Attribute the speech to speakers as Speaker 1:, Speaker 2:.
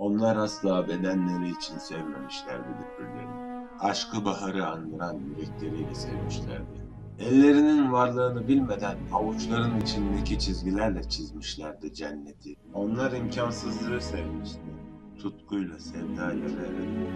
Speaker 1: Onlar asla bedenleri için sevmemişlerdi birbirlerini. Aşkı baharı andıran yürekleriyle sevmişlerdi. Ellerinin varlığını bilmeden avuçların içindeki çizgilerle çizmişlerdi cenneti. Onlar imkansızlığı sevmişti. Tutkuyla sevdayla verilmişti.